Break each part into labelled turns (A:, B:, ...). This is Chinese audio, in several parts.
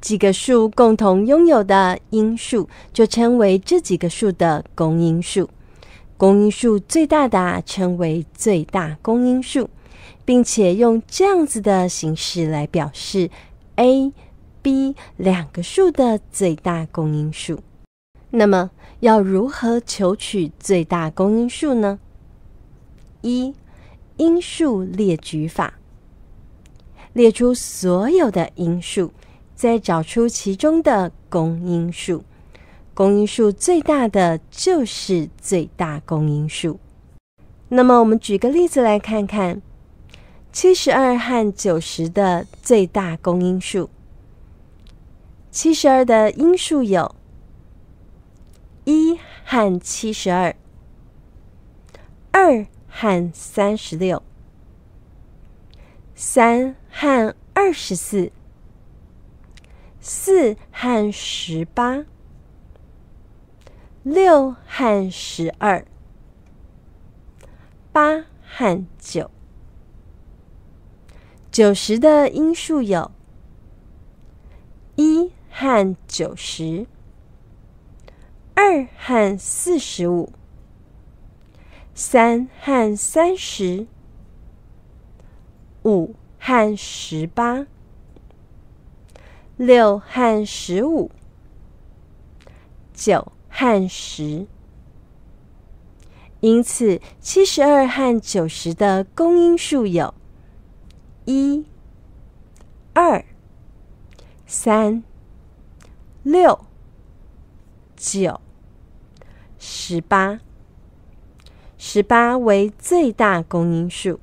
A: 几个数共同拥有的因数，就称为这几个数的公因数。公因数最大的称为最大公因数，并且用这样子的形式来表示 a、b 两个数的最大公因数。那么，要如何求取最大公因数呢？一、因数列举法，列出所有的因数，再找出其中的公因数。公因数最大的就是最大公因数。那么，我们举个例子来看看，七十二和九十的最大公因数。七十二的因数有一和七十二，二和三十六，三和二十四，四和十八。六和十二，八和九，九十的因数有：一和九十，二和四十五，三和三十，五和十八，六和十五，九。和十，因此七十二和九十的公因数有：一、二、三、六、九、十八。十八为最大公因数，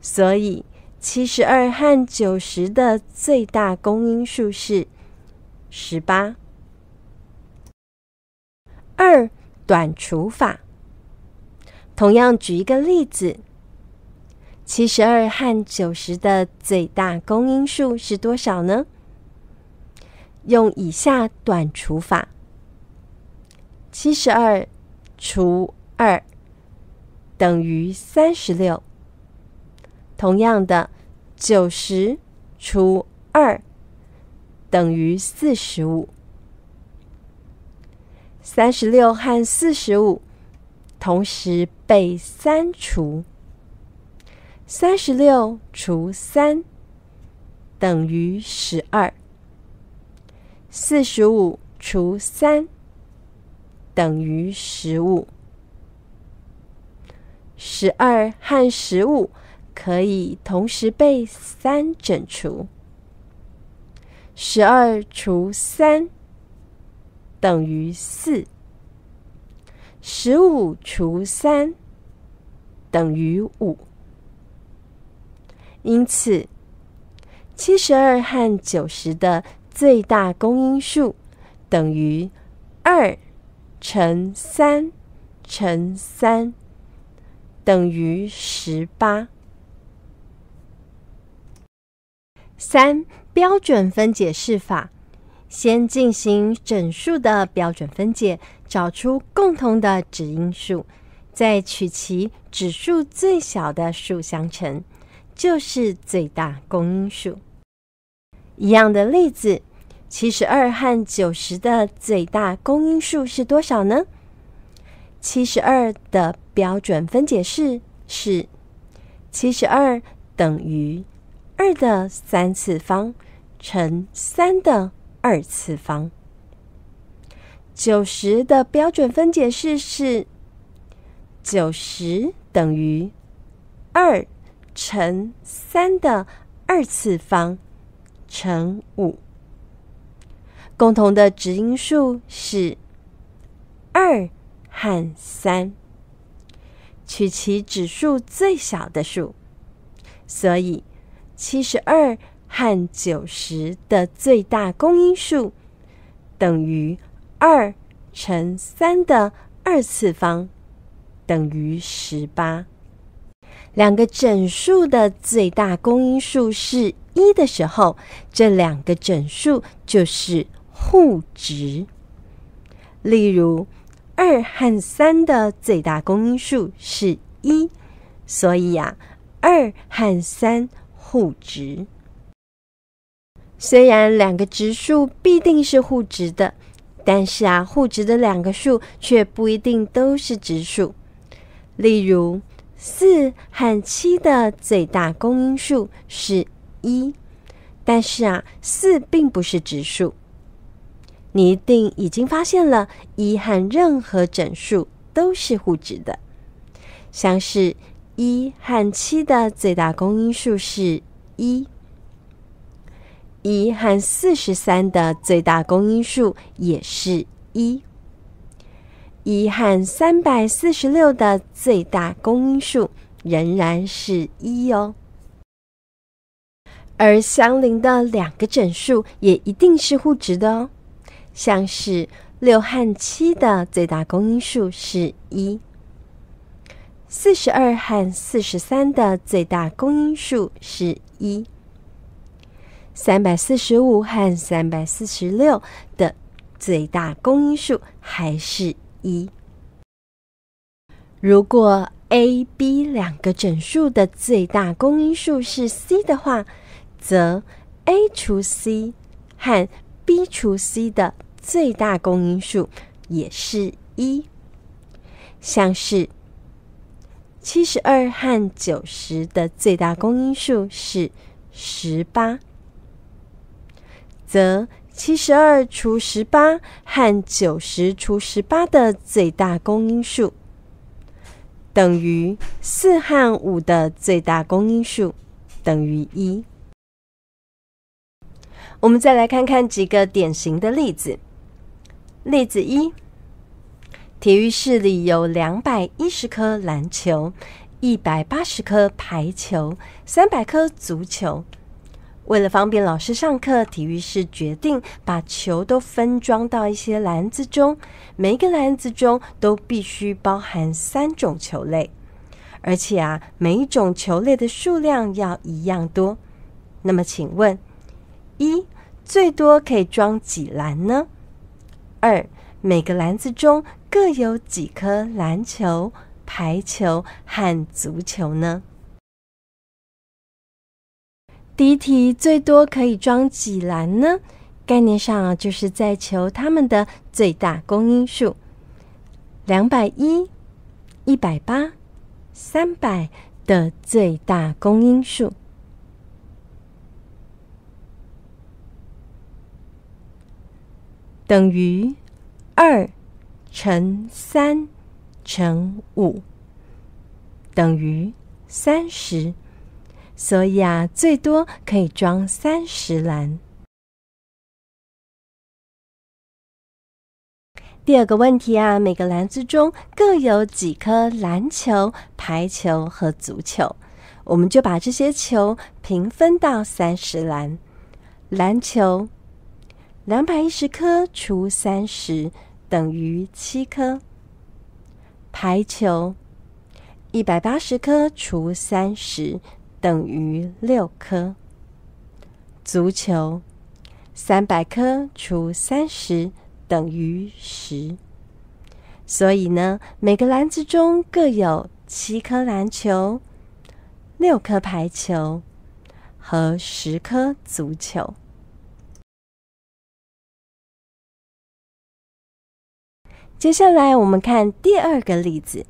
A: 所以七十二和九十的最大公因数是十八。二短除法，同样举一个例子：七十二和九十的最大公因数是多少呢？用以下短除法：七十二除二等于三十六。同样的，九十除二等于四十五。三十六和四十五同时被三除，三十六除三等于十二，四十五除三等于十五，十二和十五可以同时被三整除，十二除三。等于四，十五除三等于五，因此七十二和九十的最大公因数等于二乘三乘三等于十八。三标准分解式法。先进行整数的标准分解，找出共同的指因数，再取其指数最小的数相乘，就是最大公因数。一样的例子，七十二和九十的最大公因数是多少呢？七十二的标准分解式是七十二等于二的三次方乘三的。二次方，九十的标准分解式是九十等于二乘三的二次方乘五，共同的值因数是二和三，取其指数最小的数，所以七十二。和九十的最大公因数等于二乘三的二次方等于十八。两个整数的最大公因数是一的时候，这两个整数就是互值。例如，二和三的最大公因数是一，所以呀，二和三互值。虽然两个质数必定是互质的，但是啊，互质的两个数却不一定都是质数。例如，四和七的最大公因数是一，但是啊，四并不是质数。你一定已经发现了，一和任何整数都是互质的，像是一和七的最大公因数是一。一和四十三的最大公因数也是一，一和三百四十六的最大公因数仍然是一哦。而相邻的两个整数也一定是互质的哦，像是六和七的最大公因数是一，四十二和四十三的最大公因数是一。三百四十五和三百四十六的最大公因数还是一。如果 a、b 两个整数的最大公因数是 c 的话，则 a 除 c 和 b 除 c 的最大公因数也是一。像是七十二和九十的最大公因数是十八。则七十二除十八和九十除十八的最大公因数等于四和五的最大公因数等于一。我们再来看看几个典型的例子。例子一：体育室里有两百一十颗篮球，一百八十颗排球，三百颗足球。为了方便老师上课，体育室决定把球都分装到一些篮子中，每一个篮子中都必须包含三种球类，而且啊，每一种球类的数量要一样多。那么，请问，一最多可以装几篮呢？二每个篮子中各有几颗篮球、排球和足球呢？第一题最多可以装几篮呢？概念上，就是在求它们的最大公因数。两百一、一百八、三百的最大公因数等于二乘三乘五，等于三十。所以啊，最多可以装三十篮。第二个问题啊，每个篮子中各有几颗篮球、排球和足球？我们就把这些球平分到三十篮。篮球两百一十颗除三十等于七颗。排球一百八十颗除三十。等于六颗。足球三百颗除三十等于十。所以呢，每个篮子中各有七颗篮球、六颗排球和十颗足球。接下来，我们看第二个例子。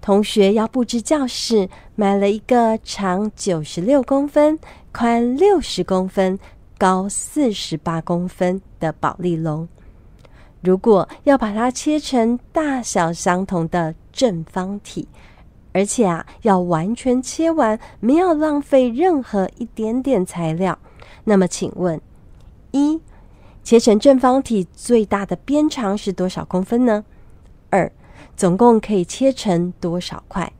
A: 同学要布置教室，买了一个长九十六公分、宽六十公分、高四十八公分的宝丽龙。如果要把它切成大小相同的正方体，而且啊要完全切完，没有浪费任何一点点材料，那么请问：一、切成正方体最大的边长是多少公分呢？二、总共可以切成多少块？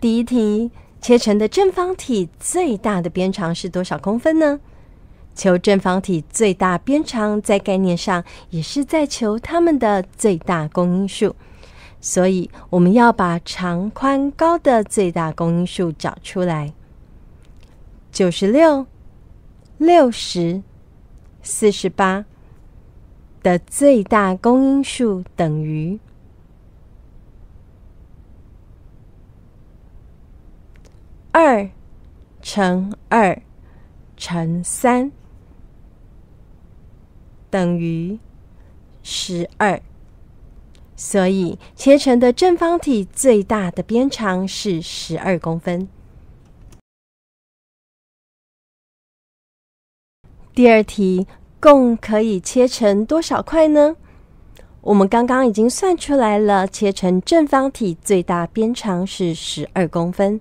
A: 第一题，切成的正方体最大的边长是多少公分呢？求正方体最大边长，在概念上也是在求它们的最大公因数，所以我们要把长、宽、高的最大公因数找出来。九十六、六十。四十八的最大公因数等于二乘二乘三等于十二。所以切成的正方体最大的边长是十二公分。第二题，共可以切成多少块呢？我们刚刚已经算出来了，切成正方体最大边长是十二公分，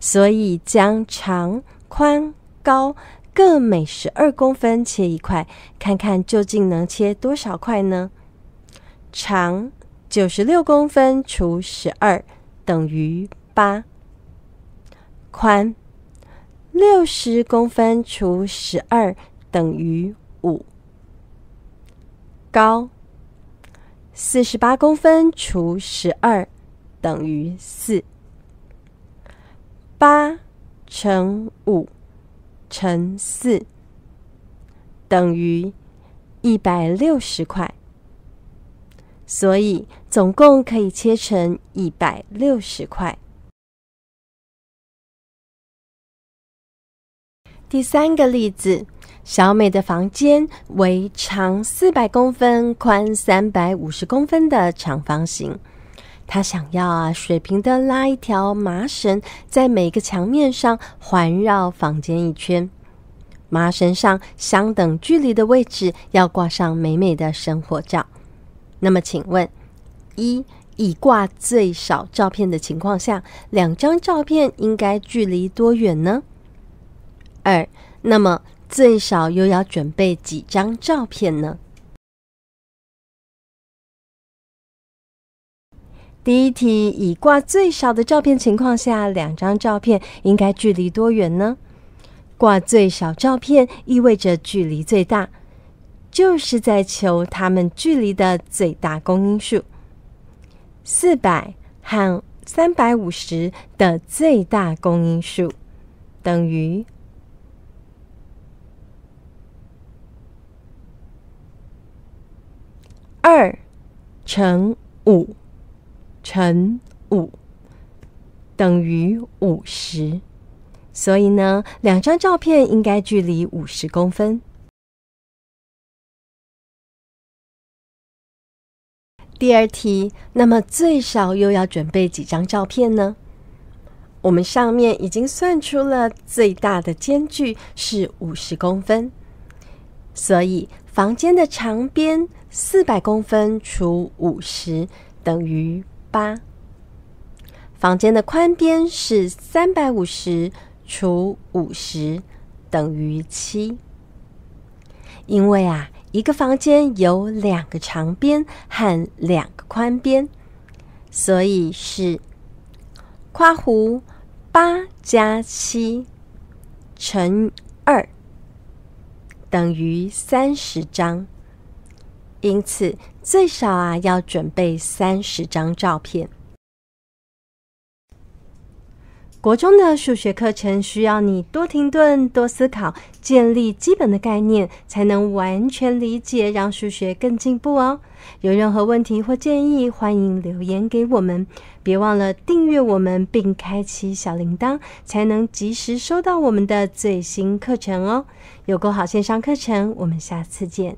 A: 所以将长、宽、高各每十二公分切一块，看看究竟能切多少块呢？长。九十六公分除十二等于八，宽六十公分除十二等于五，高四十八公分除十二等于四，八乘五乘四等于一百六十块。所以总共可以切成一百六十块。第三个例子，小美的房间为长四百公分、宽三百五十公分的长方形。她想要啊，水平的拉一条麻绳，在每个墙面上环绕房间一圈。麻绳上相等距离的位置要挂上美美的生活照。那么，请问，一已挂最少照片的情况下，两张照片应该距离多远呢？二，那么最少又要准备几张照片呢？第一题，已挂最少的照片情况下，两张照片应该距离多远呢？挂最少照片意味着距离最大。就是在求它们距离的最大公因数，四百和三百五十的最大公因数等于二乘五乘五等于五十，所以呢，两张照片应该距离五十公分。第二题，那么最少又要准备几张照片呢？我们上面已经算出了最大的间距是五十公分，所以房间的长边四百公分除五十等于八，房间的宽边是三百五十除五十等于七，因为啊。一个房间有两个长边和两个宽边，所以是括弧八加七乘二等于三十张，因此最少啊要准备三十张照片。国中的数学课程需要你多停顿、多思考，建立基本的概念，才能完全理解，让数学更进步哦。有任何问题或建议，欢迎留言给我们。别忘了订阅我们，并开启小铃铛，才能及时收到我们的最新课程哦。有够好线上课程，我们下次见。